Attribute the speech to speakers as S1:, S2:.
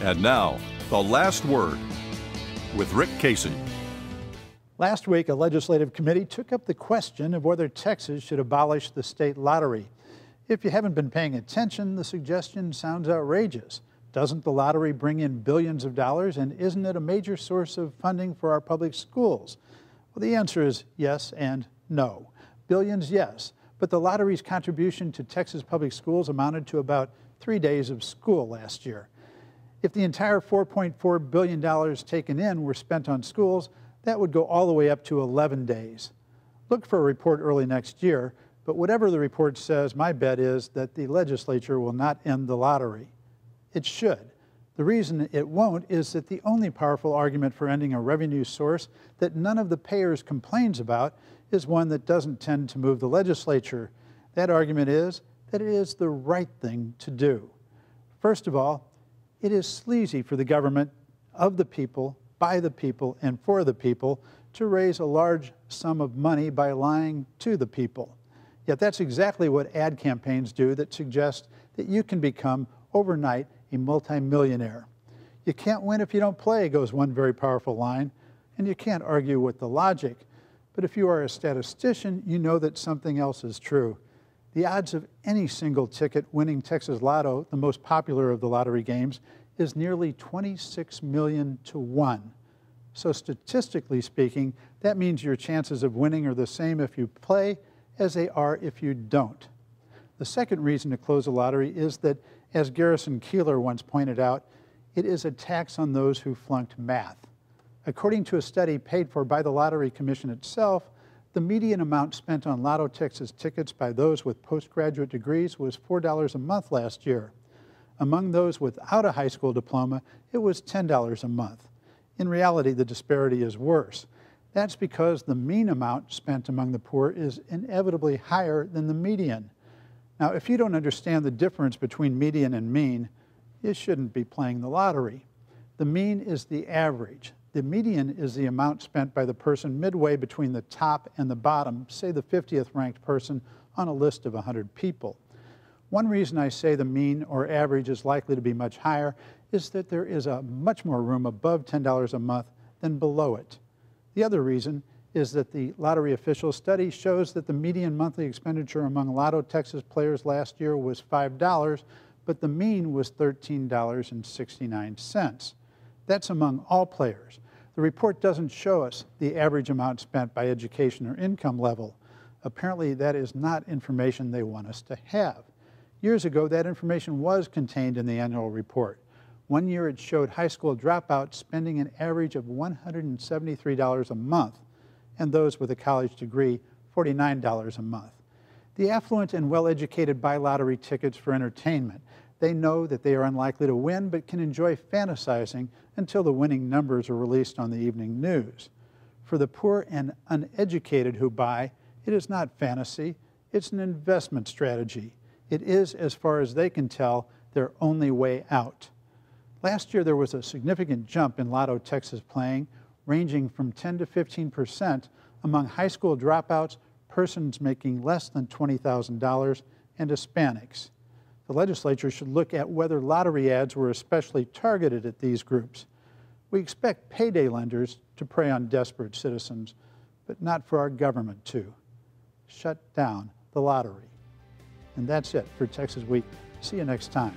S1: And now, the last word with Rick Casey.
S2: Last week, a legislative committee took up the question of whether Texas should abolish the state lottery. If you haven't been paying attention, the suggestion sounds outrageous. Doesn't the lottery bring in billions of dollars, and isn't it a major source of funding for our public schools? Well, the answer is yes and no. Billions, yes, but the lottery's contribution to Texas public schools amounted to about three days of school last year. If the entire $4.4 billion taken in were spent on schools, that would go all the way up to 11 days. Look for a report early next year, but whatever the report says, my bet is that the legislature will not end the lottery. It should. The reason it won't is that the only powerful argument for ending a revenue source that none of the payers complains about is one that doesn't tend to move the legislature. That argument is that it is the right thing to do. First of all, it is sleazy for the government of the people, by the people, and for the people to raise a large sum of money by lying to the people. Yet that's exactly what ad campaigns do that suggest that you can become overnight a multimillionaire. You can't win if you don't play, goes one very powerful line, and you can't argue with the logic. But if you are a statistician, you know that something else is true. The odds of any single ticket winning Texas Lotto, the most popular of the lottery games, is nearly 26 million to 1. So statistically speaking, that means your chances of winning are the same if you play as they are if you don't. The second reason to close a lottery is that, as Garrison Keillor once pointed out, it is a tax on those who flunked math. According to a study paid for by the Lottery Commission itself, the median amount spent on Lotto Texas tickets by those with postgraduate degrees was $4 a month last year. Among those without a high school diploma, it was $10 a month. In reality, the disparity is worse. That's because the mean amount spent among the poor is inevitably higher than the median. Now, if you don't understand the difference between median and mean, you shouldn't be playing the lottery. The mean is the average. The median is the amount spent by the person midway between the top and the bottom, say the 50th ranked person on a list of 100 people. One reason I say the mean or average is likely to be much higher is that there is a much more room above $10 a month than below it. The other reason is that the lottery official study shows that the median monthly expenditure among Lotto Texas players last year was $5, but the mean was $13.69. That's among all players. The report doesn't show us the average amount spent by education or income level. Apparently, that is not information they want us to have. Years ago, that information was contained in the annual report. One year it showed high school dropouts spending an average of $173 a month, and those with a college degree, $49 a month. The affluent and well-educated buy lottery tickets for entertainment. They know that they are unlikely to win, but can enjoy fantasizing until the winning numbers are released on the evening news. For the poor and uneducated who buy, it is not fantasy, it's an investment strategy. It is, as far as they can tell, their only way out. Last year, there was a significant jump in Lotto Texas playing, ranging from 10 to 15 percent among high school dropouts, persons making less than $20,000, and Hispanics the legislature should look at whether lottery ads were especially targeted at these groups. We expect payday lenders to prey on desperate citizens, but not for our government to. Shut down the lottery. And that's it for Texas Week. See you next time.